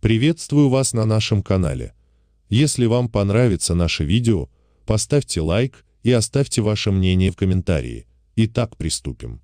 Приветствую вас на нашем канале. Если вам понравится наше видео, поставьте лайк и оставьте ваше мнение в комментарии. Итак, приступим.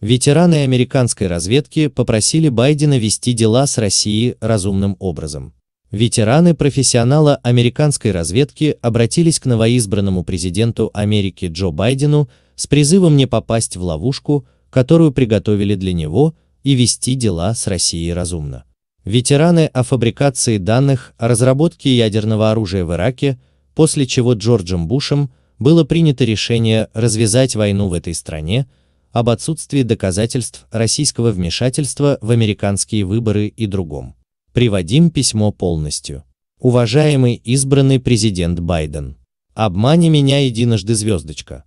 Ветераны американской разведки попросили Байдена вести дела с Россией разумным образом. Ветераны профессионала американской разведки обратились к новоизбранному президенту Америки Джо Байдену с призывом не попасть в ловушку, которую приготовили для него, и вести дела с Россией разумно. Ветераны о фабрикации данных о разработке ядерного оружия в Ираке, после чего Джорджем Бушем было принято решение развязать войну в этой стране, об отсутствии доказательств российского вмешательства в американские выборы и другом. Приводим письмо полностью. Уважаемый избранный президент Байден, обмани меня единожды звездочка.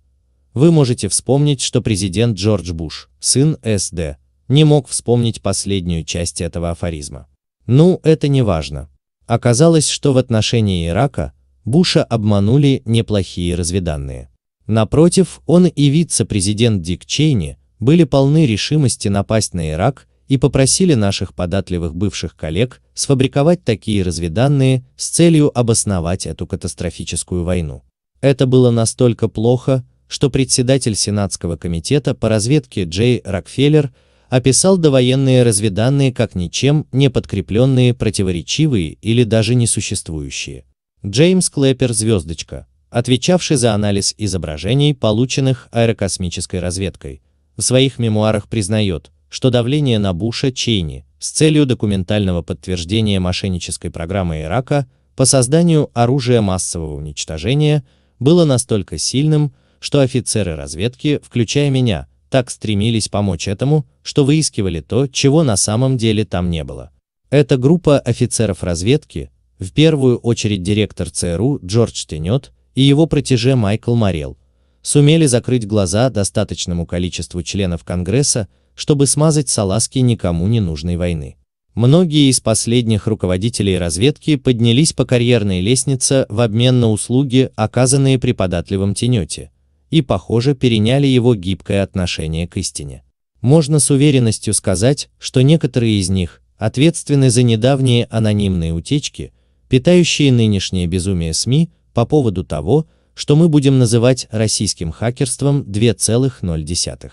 Вы можете вспомнить, что президент Джордж Буш, сын СД, не мог вспомнить последнюю часть этого афоризма. Ну, это не важно. Оказалось, что в отношении Ирака Буша обманули неплохие разведанные. Напротив, он и вице-президент Дик Чейни были полны решимости напасть на Ирак и попросили наших податливых бывших коллег сфабриковать такие разведанные с целью обосновать эту катастрофическую войну. Это было настолько плохо, что председатель Сенатского комитета по разведке Джей Рокфеллер описал довоенные разведанные как ничем не подкрепленные, противоречивые или даже несуществующие. Джеймс Клэпер «Звездочка», отвечавший за анализ изображений, полученных аэрокосмической разведкой, в своих мемуарах признает, что давление на Буша Чейни с целью документального подтверждения мошеннической программы Ирака по созданию оружия массового уничтожения было настолько сильным, что офицеры разведки, включая меня, так стремились помочь этому, что выискивали то, чего на самом деле там не было. Эта группа офицеров разведки, в первую очередь директор ЦРУ Джордж Тенет, и его протеже Майкл Морел сумели закрыть глаза достаточному количеству членов Конгресса, чтобы смазать салазки никому не нужной войны. Многие из последних руководителей разведки поднялись по карьерной лестнице в обмен на услуги, оказанные при податливом Тенете, и, похоже, переняли его гибкое отношение к истине. Можно с уверенностью сказать, что некоторые из них ответственны за недавние анонимные утечки, питающие нынешнее безумие СМИ по поводу того, что мы будем называть российским хакерством 2.0.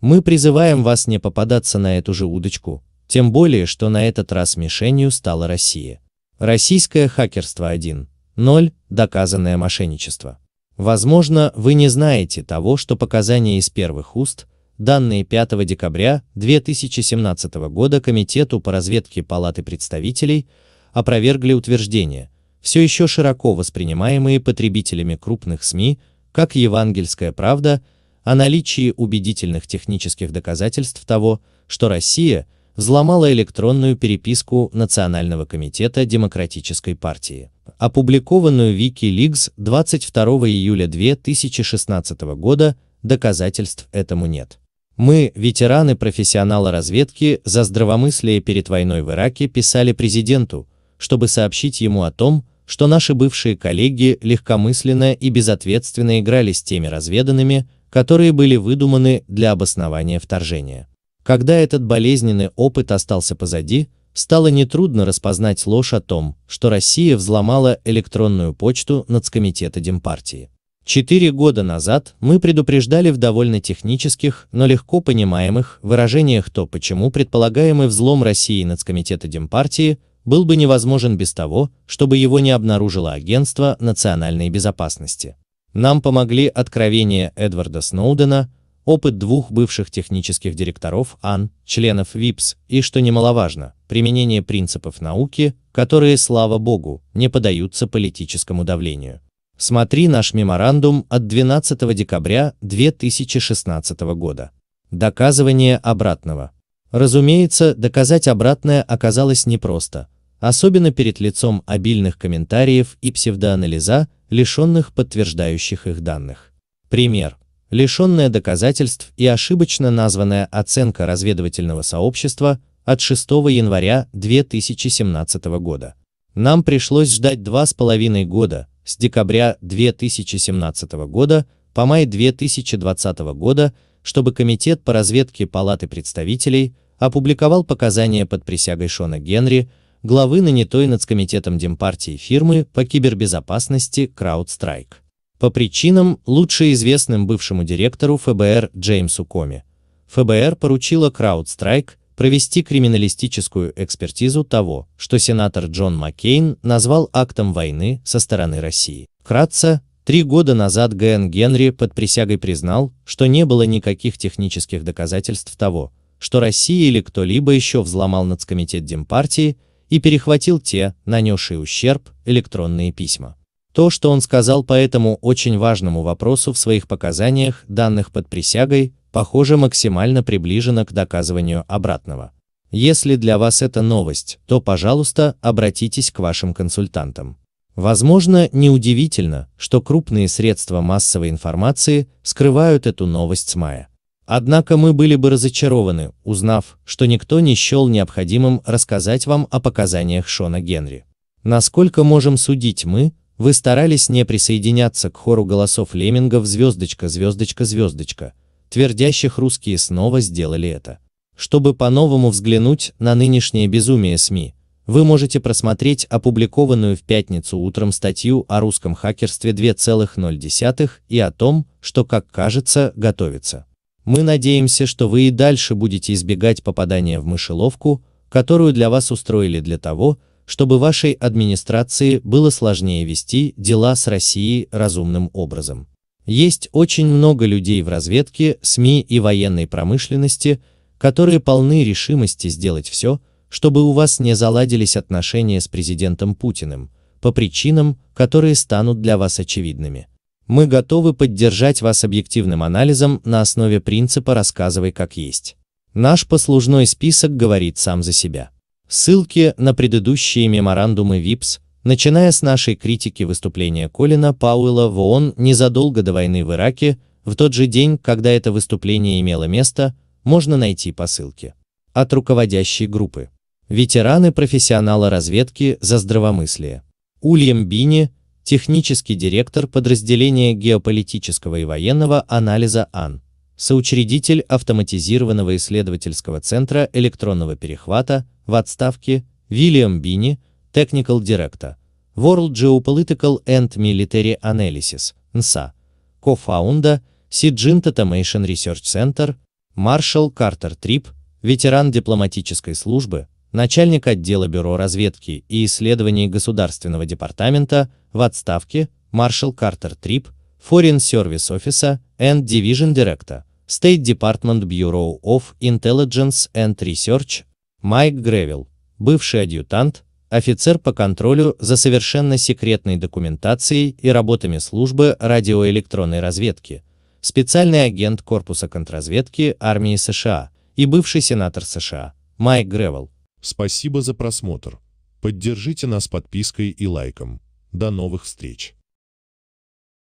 Мы призываем вас не попадаться на эту же удочку, тем более, что на этот раз мишенью стала Россия. Российское хакерство 1.0 – доказанное мошенничество. Возможно, вы не знаете того, что показания из первых уст, данные 5 декабря 2017 года Комитету по разведке Палаты представителей, опровергли утверждение, все еще широко воспринимаемые потребителями крупных СМИ, как «Евангельская правда», о наличии убедительных технических доказательств того, что Россия взломала электронную переписку Национального комитета Демократической партии, опубликованную Wikileaks 22 июля 2016 года, доказательств этому нет. Мы, ветераны профессионала разведки за здравомыслие перед войной в Ираке, писали президенту, чтобы сообщить ему о том, что наши бывшие коллеги легкомысленно и безответственно играли с теми разведанными, которые были выдуманы для обоснования вторжения. Когда этот болезненный опыт остался позади, стало нетрудно распознать ложь о том, что Россия взломала электронную почту Нацкомитета Демпартии. Четыре года назад мы предупреждали в довольно технических, но легко понимаемых выражениях то, почему предполагаемый взлом России Нацкомитета Демпартии был бы невозможен без того, чтобы его не обнаружило Агентство национальной безопасности. Нам помогли откровения Эдварда Сноудена, опыт двух бывших технических директоров АН, членов ВИПС и, что немаловажно, применение принципов науки, которые, слава богу, не поддаются политическому давлению. Смотри наш меморандум от 12 декабря 2016 года. Доказывание обратного. Разумеется, доказать обратное оказалось непросто, особенно перед лицом обильных комментариев и псевдоанализа, лишенных подтверждающих их данных. Пример. Лишенная доказательств и ошибочно названная оценка разведывательного сообщества от 6 января 2017 года. Нам пришлось ждать два с половиной года, с декабря 2017 года по май 2020 года, чтобы Комитет по разведке Палаты представителей опубликовал показания под присягой Шона Генри, главы нанятой нацкомитетом Демпартии фирмы по кибербезопасности CrowdStrike. По причинам, лучше известным бывшему директору ФБР Джеймсу Коми, ФБР поручила CrowdStrike провести криминалистическую экспертизу того, что сенатор Джон Маккейн назвал актом войны со стороны России. Вкратце, три года назад Г.Н. Генри под присягой признал, что не было никаких технических доказательств того, что Россия или кто-либо еще взломал нацкомитет Демпартии и перехватил те, нанесшие ущерб, электронные письма. То, что он сказал по этому очень важному вопросу в своих показаниях, данных под присягой, похоже максимально приближено к доказыванию обратного. Если для вас это новость, то, пожалуйста, обратитесь к вашим консультантам. Возможно, неудивительно, что крупные средства массовой информации скрывают эту новость с мая. Однако мы были бы разочарованы, узнав, что никто не счел необходимым рассказать вам о показаниях Шона Генри. Насколько можем судить мы, вы старались не присоединяться к хору голосов леммингов звездочка, звездочка, звездочка, твердящих русские снова сделали это. Чтобы по-новому взглянуть на нынешнее безумие СМИ, вы можете просмотреть опубликованную в пятницу утром статью о русском хакерстве 2.0 и о том, что, как кажется, готовится. Мы надеемся, что вы и дальше будете избегать попадания в мышеловку, которую для вас устроили для того, чтобы вашей администрации было сложнее вести дела с Россией разумным образом. Есть очень много людей в разведке, СМИ и военной промышленности, которые полны решимости сделать все, чтобы у вас не заладились отношения с президентом Путиным, по причинам, которые станут для вас очевидными. Мы готовы поддержать вас объективным анализом на основе принципа «рассказывай как есть». Наш послужной список говорит сам за себя. Ссылки на предыдущие меморандумы ВИПС, начиная с нашей критики выступления Колина Пауэлла в ООН незадолго до войны в Ираке, в тот же день, когда это выступление имело место, можно найти по ссылке. От руководящей группы. Ветераны профессионала разведки за здравомыслие. Ульям Бини, технический директор подразделения геополитического и военного анализа АН, соучредитель автоматизированного исследовательского центра электронного перехвата в отставке Вильям Бини, Technical Director, World Geopolitical and Military Analysis, NSA, Co-Founder, Syngenta Automation Research Center, Маршал Картер Трип, ветеран дипломатической службы, начальник отдела Бюро разведки и исследований Государственного департамента в отставке, маршал Картер Трип, Foreign Service Officer and Division Director, State Department Bureau of Intelligence and Research, Майк Гревилл, бывший адъютант, офицер по контролю за совершенно секретной документацией и работами службы радиоэлектронной разведки, специальный агент Корпуса контрразведки армии США и бывший сенатор США Майк Гревелл. Спасибо за просмотр. Поддержите нас подпиской и лайком. До новых встреч!